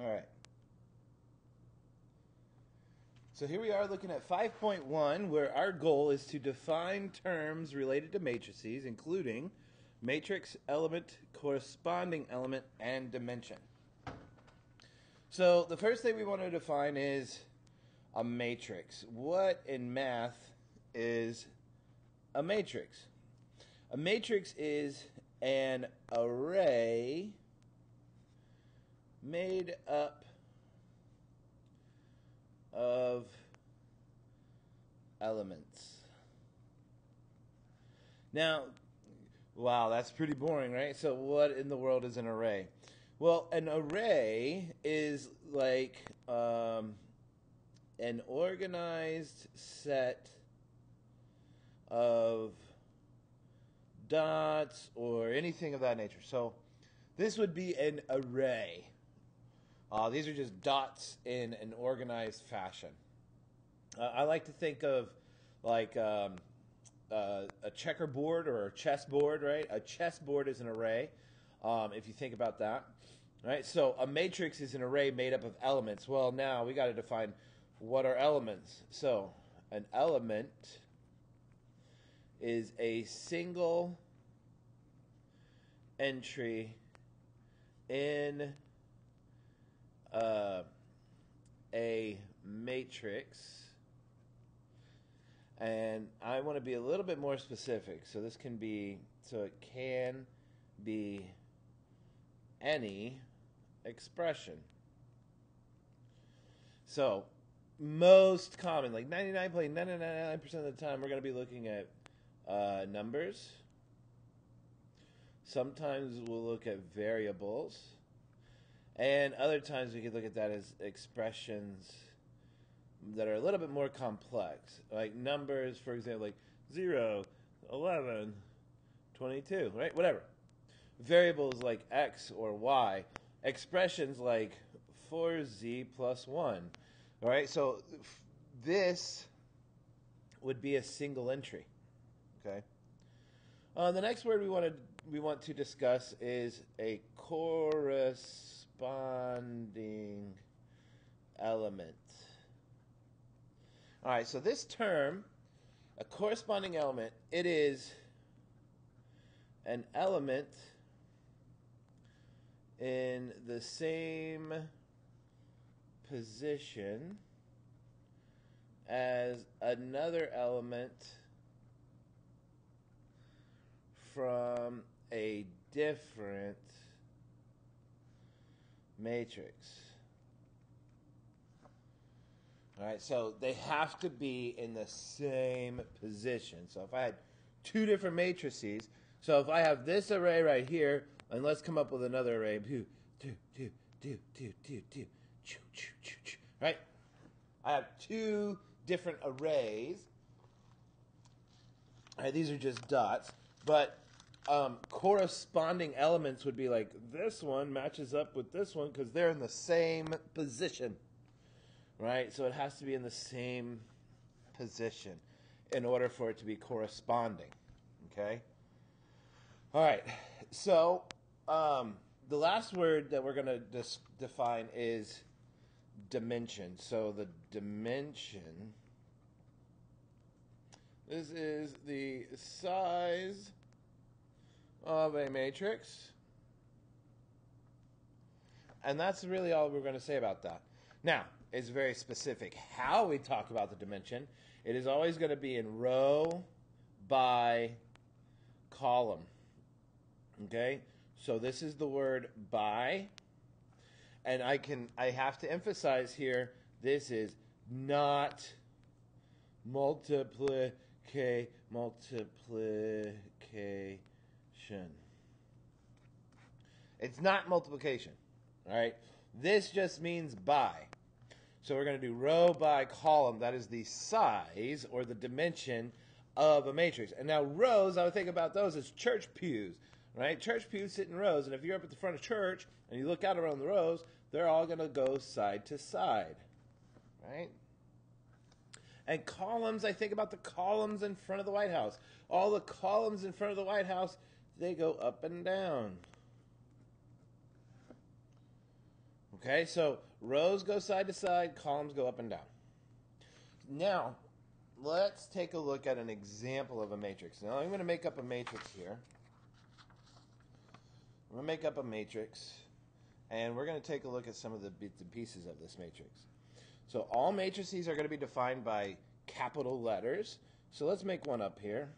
All right. So here we are looking at 5.1, where our goal is to define terms related to matrices, including matrix, element, corresponding element, and dimension. So the first thing we want to define is a matrix. What in math is a matrix? A matrix is an array made up of elements. Now, wow, that's pretty boring, right? So, what in the world is an array? Well, an array is like um, an organized set of dots or anything of that nature. So, this would be an array. Uh, these are just dots in an organized fashion. Uh, I like to think of like um, uh, a checkerboard or a chessboard, right? A chessboard is an array. Um, if you think about that, right? So a matrix is an array made up of elements. Well, now we got to define what are elements. So an element is a single entry in uh, a matrix. And I want to be a little bit more specific. So this can be, so it can be any expression. So most common, like 99.999% of the time, we're going to be looking at uh, numbers. Sometimes we'll look at variables. And other times we could look at that as expressions that are a little bit more complex. Like numbers, for example, like 0, 11, 22, right? Whatever. Variables like x or y. Expressions like 4z plus 1. All right, so this would be a single entry. Okay. Uh, the next word we want to we want to discuss is a corresponding element. All right, so this term, a corresponding element, it is an element in the same position as another element from a different matrix. All right, so they have to be in the same position. So if I had two different matrices, so if I have this array right here, and let's come up with another array, two, two, two, two, two, two, two, choo, choo, choo, choo, right? I have two different arrays. All right, these are just dots, but um, corresponding elements would be like this one matches up with this one because they're in the same position right? So it has to be in the same position in order for it to be corresponding, okay? All right, so um, the last word that we're going to dis- define is dimension. So the dimension. This is the size of a matrix. And that's really all we're going to say about that. Now, it's very specific. How we talk about the dimension, it is always going to be in row by column. Okay? So this is the word by. And I can I have to emphasize here this is not multiplication It's not multiplication. All right? This just means by. So we're going to do row by column. That is the size or the dimension of a matrix. And now rows, I would think about those as church pews, right? Church pews sit in rows. And if you're up at the front of church and you look out around the rows, they're all going to go side to side, right? And columns, I think about the columns in front of the White House. All the columns in front of the White House, they go up and down. Okay, so rows go side to side, columns go up and down. Now, let's take a look at an example of a matrix. Now, I'm going to make up a matrix here. I'm going to make up a matrix, and we're going to take a look at some of the bits and pieces of this matrix. So all matrices are going to be defined by capital letters. So let's make one up here.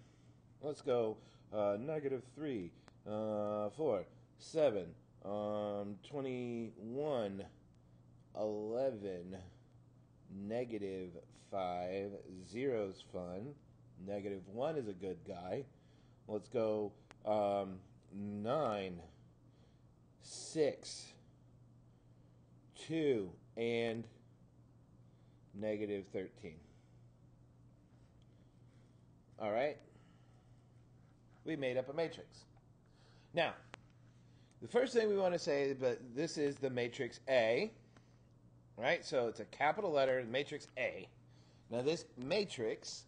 Let's go uh, negative 3, uh, 4, 7, um, 21, 11, negative 5, 0 is fun, negative 1 is a good guy. Let's go um, 9, 6, 2, and negative 13. All right? We made up a matrix. Now, the first thing we want to say, but this is the matrix A, right? So it's a capital letter, matrix A. Now, this matrix,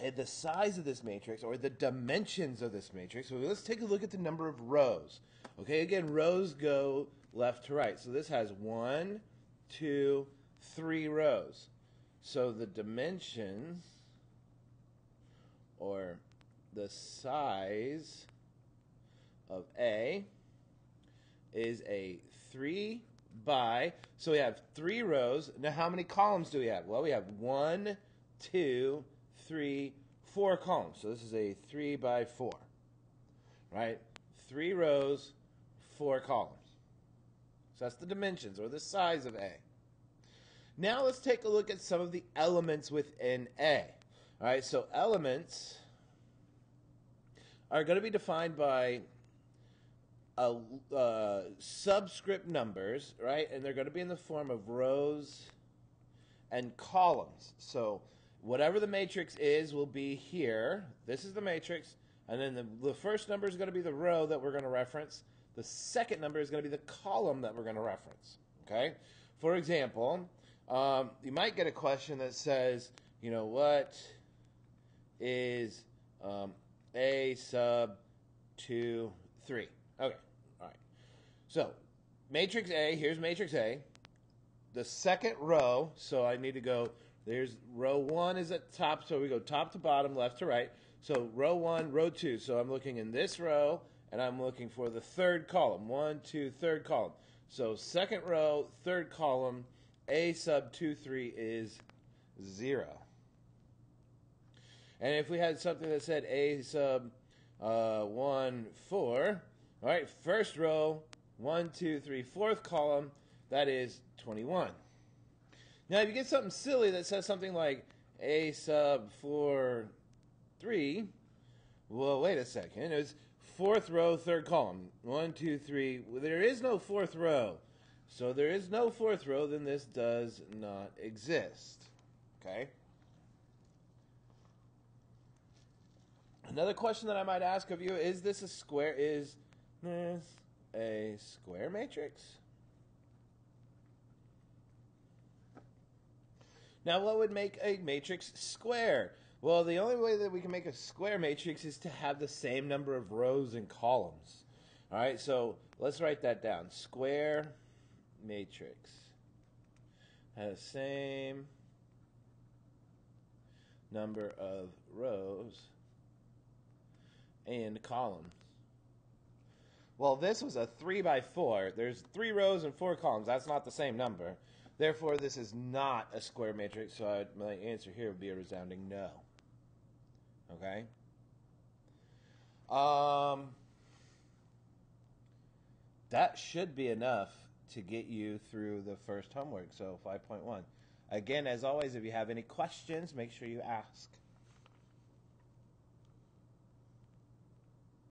eh, the size of this matrix, or the dimensions of this matrix, so let's take a look at the number of rows. Okay, again, rows go left to right. So this has one, two, three rows. So the dimensions or the size of A is a 3 by, so we have three rows. Now, how many columns do we have? Well, we have one, two, three, four columns. So this is a 3 by 4, right? Three rows, four columns. So that's the dimensions or the size of A. Now let's take a look at some of the elements within A. All right, so elements are going to be defined by a, uh, subscript numbers, right? And they're going to be in the form of rows and columns. So whatever the matrix is will be here. This is the matrix. And then the, the first number is going to be the row that we're going to reference. The second number is going to be the column that we're going to reference. Okay? For example, um, you might get a question that says, you know, what is um, A sub 2, 3? Okay, all right. So, matrix A, here's matrix A. The second row, so I need to go, there's row 1 is at top, so we go top to bottom, left to right. So, row 1, row 2. So, I'm looking in this row, and I'm looking for the third column. One, two, third column. So, second row, third column, A sub 2, 3 is 0. And if we had something that said A sub uh, 1, 4, all right, first row, 1, 2, 3, fourth column, that is 21. Now, if you get something silly that says something like A sub 4, 3, well, wait a second. It's fourth row, third column. 1, 2, 3. Well, there is no fourth row. So there is no fourth row, then this does not exist. Okay? Another question that I might ask of you is this a square? Is this a square matrix? Now, what would make a matrix square? Well, the only way that we can make a square matrix is to have the same number of rows and columns. All right, so let's write that down. Square matrix has same number of rows and columns. Well, this was a 3 by 4. There's three rows and four columns. That's not the same number. Therefore, this is not a square matrix, so my answer here would be a resounding no. Okay? Um, that should be enough to get you through the first homework, so 5.1. Again, as always, if you have any questions, make sure you ask.